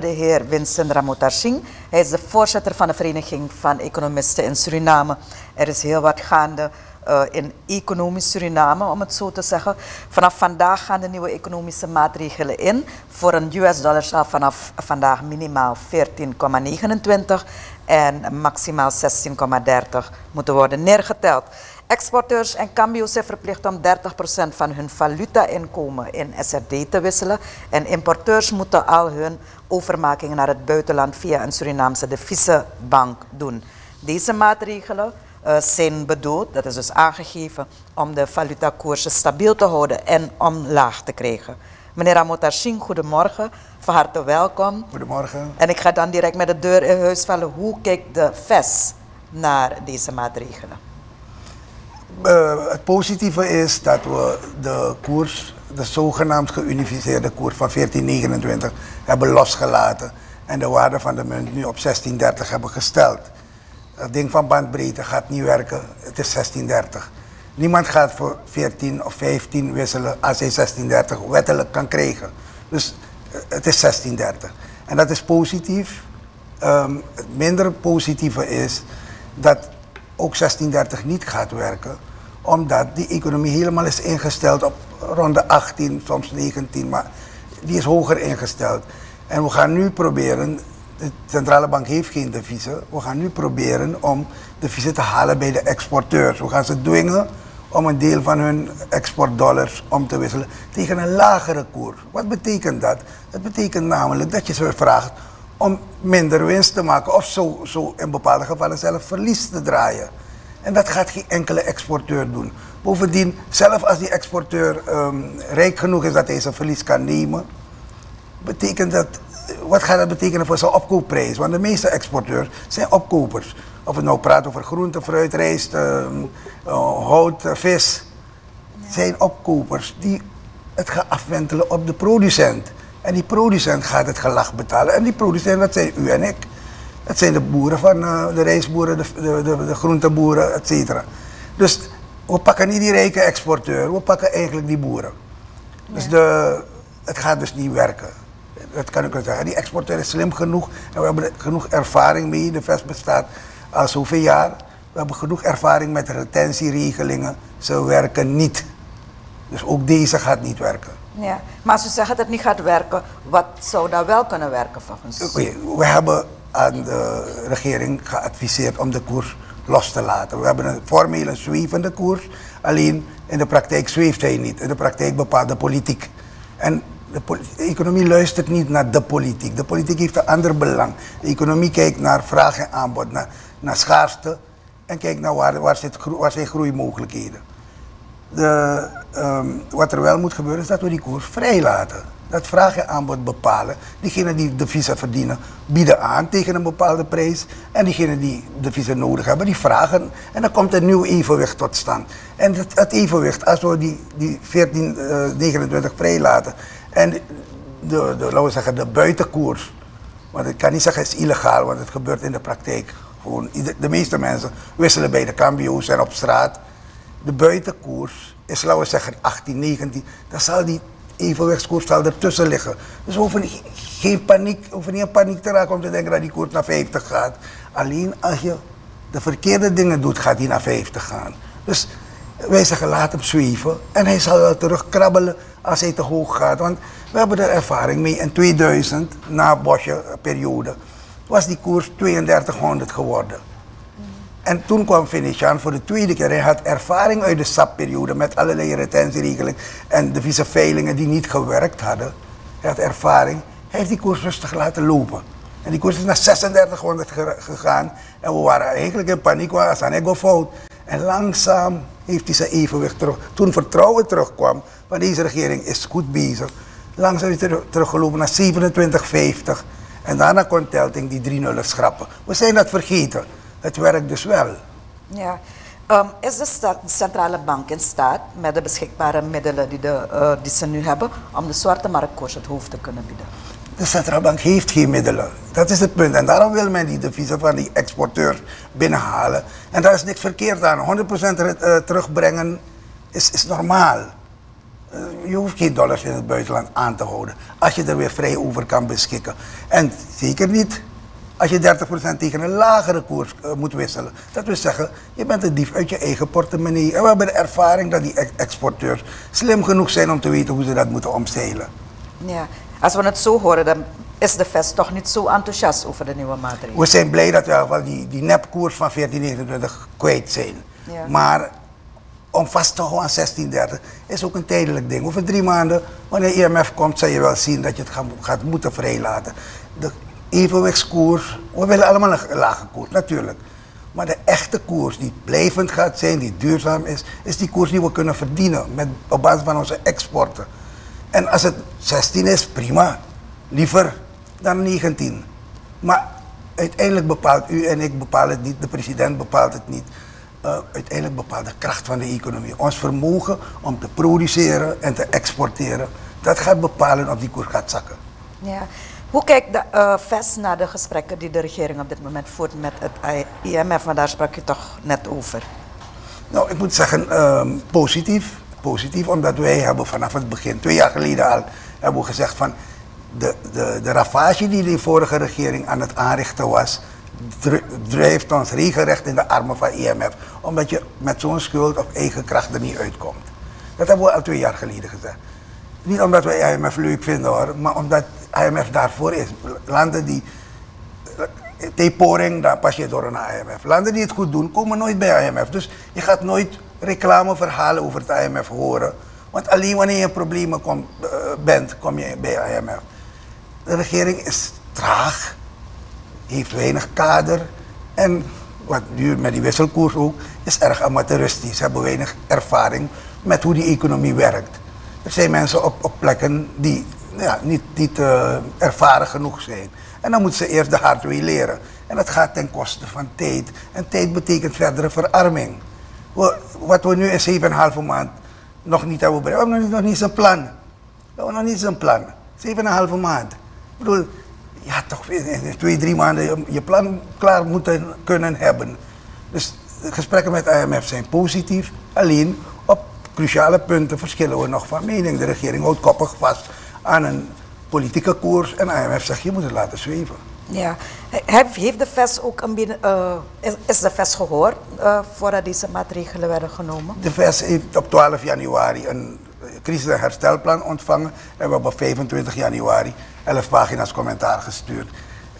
de heer Vincent Ramotarsing. Hij is de voorzitter van de Vereniging van Economisten in Suriname. Er is heel wat gaande uh, in economisch Suriname, om het zo te zeggen. Vanaf vandaag gaan de nieuwe economische maatregelen in. Voor een US-dollar zal vanaf vandaag minimaal 14,29 en maximaal 16,30 moeten worden neergeteld. Exporteurs en cambio's zijn verplicht om 30% van hun valuta-inkomen in SRD te wisselen. En importeurs moeten al hun overmakingen naar het buitenland via een Surinaamse deviezenbank doen. Deze maatregelen zijn bedoeld, dat is dus aangegeven, om de valutakoersen stabiel te houden en omlaag te krijgen. Meneer Amotarsing, goedemorgen. Van harte welkom. Goedemorgen. En ik ga dan direct met de deur in huis vallen. Hoe kijkt de VES naar deze maatregelen? Uh, het positieve is dat we de koers, de zogenaamd geunificeerde koers van 1429, hebben losgelaten. En de waarde van de munt nu op 1630 hebben gesteld. Het ding van bandbreedte gaat niet werken. Het is 1630. Niemand gaat voor 14 of 15 wisselen als hij 1630 wettelijk kan krijgen. Dus eh, het is 1630. En dat is positief. Um, het minder positieve is dat ook 1630 niet gaat werken, omdat die economie helemaal is ingesteld op rond de 18, soms 19, maar die is hoger ingesteld. En we gaan nu proberen de centrale bank heeft geen deviezen. We gaan nu proberen om deviezen te halen bij de exporteurs. We gaan ze dwingen om een deel van hun exportdollars om te wisselen tegen een lagere koers. Wat betekent dat? Dat betekent namelijk dat je ze vraagt om minder winst te maken of zo, zo in bepaalde gevallen zelf verlies te draaien. En dat gaat geen enkele exporteur doen. Bovendien, zelf als die exporteur um, rijk genoeg is dat hij zijn verlies kan nemen, betekent dat wat gaat dat betekenen voor zijn opkoopprijs? Want de meeste exporteurs zijn opkopers. Of het nou praat over groente, fruit, rijst, uh, hout, uh, vis. Zijn opkopers die het gaan afwentelen op de producent. En die producent gaat het gelag betalen. En die producent, dat zijn u en ik. Dat zijn de boeren van uh, de rijstboeren, de, de, de, de groenteboeren, et cetera. Dus we pakken niet die rijke exporteur, we pakken eigenlijk die boeren. Dus de, het gaat dus niet werken dat kan ik wel zeggen. Die exporteur is slim genoeg en we hebben genoeg ervaring mee. De VES bestaat al zoveel jaar. We hebben genoeg ervaring met retentieregelingen. Ze werken niet. Dus ook deze gaat niet werken. Ja, maar als u zegt dat het niet gaat werken, wat zou dan wel kunnen werken volgens u? we hebben aan de regering geadviseerd om de koers los te laten. We hebben een formele zwevende koers, alleen in de praktijk zweeft hij niet. In de praktijk bepaalt de politiek. En de, economie luistert niet naar de politiek. De politiek heeft een ander belang. De economie kijkt naar vraag en aanbod, naar, schaarste en kijkt naar waar, waar, zit, waar zijn groeimogelijkheden. De, um, wat er wel moet gebeuren is dat we die koers vrij laten. Dat vraag en aanbod bepalen. Diegenen die de visa verdienen, bieden aan tegen een bepaalde prijs. En diegenen die de visa nodig hebben, die vragen. En dan komt een nieuw evenwicht tot stand. En het, evenwicht, als we die, die 1429 uh, vrij laten en de, de, laten we zeggen, de buitenkoers, want ik kan niet zeggen het is illegaal, want het gebeurt in de praktijk. Gewoon, de meeste mensen wisselen bij de cambio's en op straat. De buitenkoers is, laten we zeggen, 18, 19. Dan zal die evenwichtskoers zal ertussen liggen. Dus we hoeven geen paniek, hoeven niet in paniek te raken om te denken dat die koers naar 50 gaat. Alleen als je de verkeerde dingen doet, gaat die naar 50 gaan. Dus wij zeggen laat hem zweven en hij zal wel terugkrabbelen als hij te hoog gaat. Want we hebben er ervaring mee. In 2000, na Bosje-periode, was die koers 3200 geworden. En toen kwam Venetiaan voor de tweede keer. Hij had ervaring uit de SAP-periode met allerlei retentieregelingen en de visaveilingen die niet gewerkt hadden. Hij had ervaring. Hij heeft die koers rustig laten lopen. En die koers is naar 3600 gegaan. En we waren eigenlijk in paniek, was aan ego fout. En langzaam heeft hij zijn evenwicht terug. Toen vertrouwen terugkwam, van deze regering is goed bezig. Langzaam is hij teruggelopen naar 27,50. En daarna kon Telting die 3 0 schrappen. We zijn dat vergeten. Het werkt dus wel. Ja. Um, is de, centrale bank in staat met de beschikbare middelen die, de, uh, die ze nu hebben om de zwarte marktkoers het hoofd te kunnen bieden? De centrale bank heeft geen middelen. Dat is het punt. En daarom wil men die deviezen van die exporteurs binnenhalen. En daar is niks verkeerd aan. 100% uh, terugbrengen is, is normaal. Eh, je hoeft geen dollars in het buitenland aan te houden als je er weer vrij over kan beschikken. En zeker niet als je 30% tegen een lagere koers uh, moet wisselen. Dat wil zeggen, je bent een dief uit je eigen portemonnee. En we hebben de ervaring dat die exporteurs slim genoeg zijn om te weten hoe ze dat moeten omzeilen. Ja, als we het zo horen, dan is de VES toch niet zo enthousiast over de nieuwe maatregelen. We zijn blij dat we wel die, die nepkoers van 1429 kwijt zijn. Ja. Maar om vast te houden aan 1630 is ook een tijdelijk ding. Over drie maanden, wanneer IMF komt, zal je wel zien dat je het gaat, gaat moeten vrijlaten. De evenwichtskoers, we willen allemaal een lage koers, natuurlijk. Maar de echte koers die blijvend gaat zijn, die duurzaam is, is die koers die we kunnen verdienen met, op basis van onze exporten. En als het 16 is, prima. Liever dan 19. Maar uiteindelijk bepaalt u en ik bepaal het niet, de president bepaalt het niet. Uh, uiteindelijk bepaalt de kracht van de economie. Ons vermogen om te produceren en te exporteren, dat gaat bepalen of die koers gaat zakken. Ja. Hoe kijkt de uh, VES naar de gesprekken die de regering op dit moment voert met het IMF? Want daar sprak je toch net over. Nou, ik moet zeggen, uh, positief. Positief, omdat wij hebben vanaf het begin, twee jaar geleden al, hebben we gezegd van de, de, de ravage die de vorige regering aan het aanrichten was, drijft ons regelrecht in de armen van IMF. Omdat je met zo'n schuld op eigen kracht er niet uitkomt. Dat hebben we al twee jaar geleden gezegd. Niet omdat we IMF leuk vinden hoor, maar omdat IMF daarvoor is. Landen die. Teporing, daar pas je door een IMF. Landen die het goed doen, komen nooit bij IMF. Dus je gaat nooit reclameverhalen over het IMF horen. Want alleen wanneer je in problemen komt, uh, bent, kom je bij IMF. De regering is traag, heeft weinig kader en wat nu met die wisselkoers ook, is erg amateuristisch. Ze hebben weinig ervaring met hoe die economie werkt. Er zijn mensen op, op plekken die ja, niet, uh, ervaren genoeg zijn. En dan moeten ze eerst de hardware leren. En dat gaat ten koste van tijd. En tijd betekent verdere verarming. Wat we nu in 7,5 maand nog niet hebben bereikt. We hebben nog niet, een plan. We hebben nog niet eens een plan. 7,5 maand. Ik bedoel, ja, toch in twee, drie maanden je plan klaar moeten kunnen hebben. Dus de gesprekken met IMF zijn positief. Alleen op cruciale punten verschillen we nog van mening. De regering houdt koppig vast aan een politieke koers en IMF zegt je moet het laten zweven. Ja, heeft de VES ook een binnen, uh, is, de VES gehoord uh, voordat deze maatregelen werden genomen? De VES heeft op 12 januari een crisis- en herstelplan ontvangen en we hebben op 25 januari 11 pagina's commentaar gestuurd.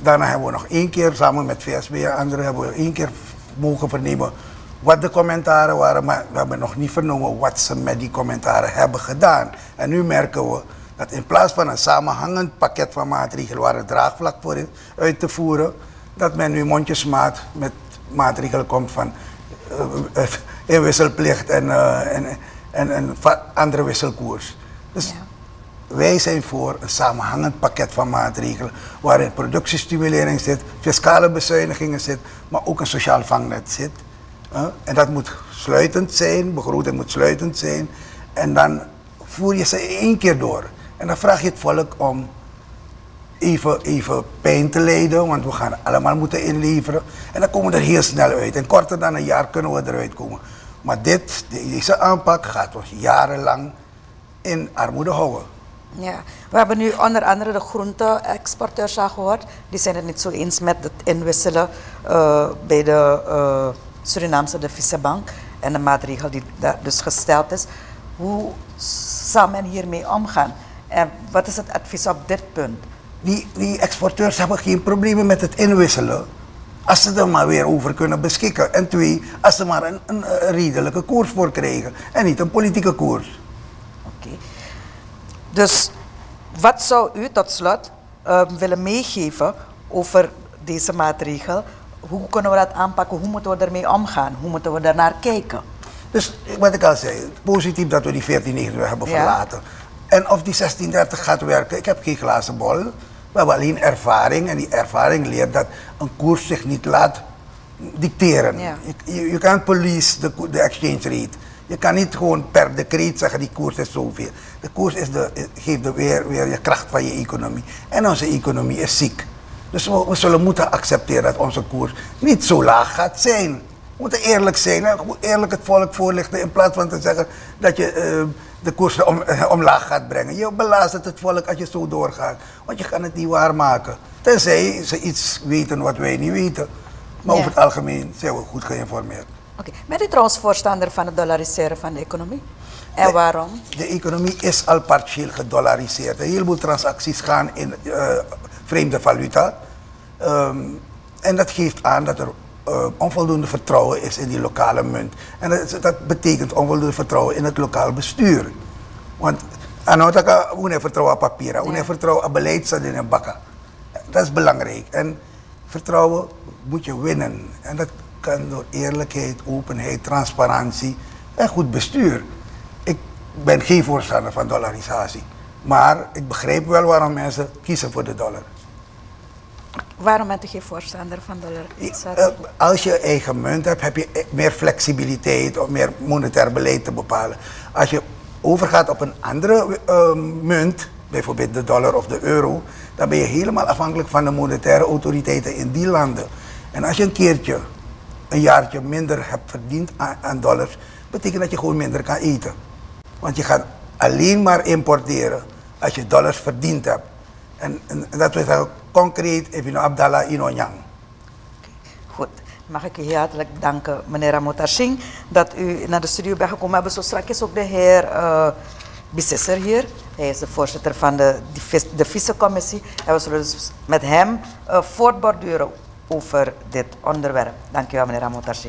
Daarna hebben we nog één keer samen met VSB en anderen hebben we één keer mogen vernemen wat de commentaren waren, maar we hebben nog niet vernomen wat ze met die commentaren hebben gedaan. En nu merken we dat in plaats van een samenhangend pakket van maatregelen waar het draagvlak voor is uit te voeren, dat men nu mondjesmaat met maatregelen komt van uh, inwisselplicht en, uh, en, en, en andere wisselkoers. Dus wij zijn voor een samenhangend pakket van maatregelen waarin productiestimulering zit, fiscale bezuinigingen zit, maar ook een sociaal vangnet zit. En dat moet sluitend zijn, begroting moet sluitend zijn. En dan voer je ze één keer door. En dan vraag je het volk om even, even pijn te lijden, want we gaan allemaal moeten inleveren. En dan komen we er heel snel uit. En korter dan een jaar kunnen we eruit komen. Maar dit, deze aanpak gaat ons jarenlang in armoede houden. Ja, we hebben nu onder andere de groente-exporteurs al gehoord. Die zijn het niet zo eens met het inwisselen uh, bij de uh, Surinaamse Bank en de maatregel die daar dus gesteld is. Hoe zal men hiermee omgaan? En wat is het advies op dit punt? Die, die exporteurs hebben geen problemen met het inwisselen. Als ze er maar weer over kunnen beschikken. En twee, als ze maar een, een, redelijke koers voor krijgen. En niet een politieke koers. Oké. Dus wat zou u tot slot uh, willen meegeven over deze maatregel? Hoe kunnen we dat aanpakken? Hoe moeten we ermee omgaan? Hoe moeten we daarnaar kijken? Dus wat ik al zei, positief dat we die 14 hebben verlaten. En of die 1630 gaat werken, ik heb geen glazen bol. We hebben alleen ervaring en die ervaring leert dat een koers zich niet laat dicteren. Je, je, je kan police de, de exchange rate. Je kan niet gewoon per decreet zeggen die koers is zoveel. De koers is de, geeft de weer, weer je kracht van je economie. En onze economie is ziek. Dus we, we zullen moeten accepteren dat onze koers niet zo laag gaat zijn. We moeten eerlijk zijn. Hè? Je moet eerlijk het volk voorlichten in plaats van te zeggen dat je eh, de om, eh, omlaag gaat brengen. Je belazert het volk als je zo doorgaat. Want je kan het niet waarmaken. Tenzij ze iets weten wat wij niet weten. Maar Ja. over het algemeen zijn we goed geïnformeerd. Oké. Bent u trouwens voorstander van het dollariseren van de economie? En waarom? De economie is al partieel gedollariseerd. Een heleboel transacties gaan in eh, vreemde valuta. Ehm, en dat geeft aan dat er eh, onvoldoende vertrouwen is in die lokale munt. En dat, dat betekent onvoldoende vertrouwen in het lokaal bestuur. Want anotaka une vertrouwen op papier, une vertrouwen op beleid staat in een bakken. Dat is belangrijk. En vertrouwen moet je winnen. En dat kan door eerlijkheid, openheid, transparantie en goed bestuur. Ik ben geen voorstander van dollarisatie. Maar ik begrijp wel waarom mensen kiezen voor de dollar. Waarom bent u geen voorstander van dollarisatie? Eh, Als je eigen munt hebt, heb je meer flexibiliteit om meer monetair beleid te bepalen. Als je overgaat op een andere eh, munt, bijvoorbeeld de dollar of de euro, dan ben je helemaal afhankelijk van de monetaire autoriteiten in die landen. En als je een keertje, een jaartje minder hebt verdiend aan, aan dollars, betekent dat je gewoon minder kan eten. Want je gaat alleen maar importeren als je dollars verdiend hebt. En, dat wil zeggen concreet, if you know Abdallah Inonyang. Goed, mag ik u hartelijk danken, meneer Ramotar Singh, dat u naar de studio bent gekomen. We hebben zo straks ook de heer uh, Bissesser hier. Hij is de voorzitter van de, de, Vice-commissie. En we zullen dus met hem uh, voortborduren over dit onderwerp. Dank u wel, meneer Ramotar.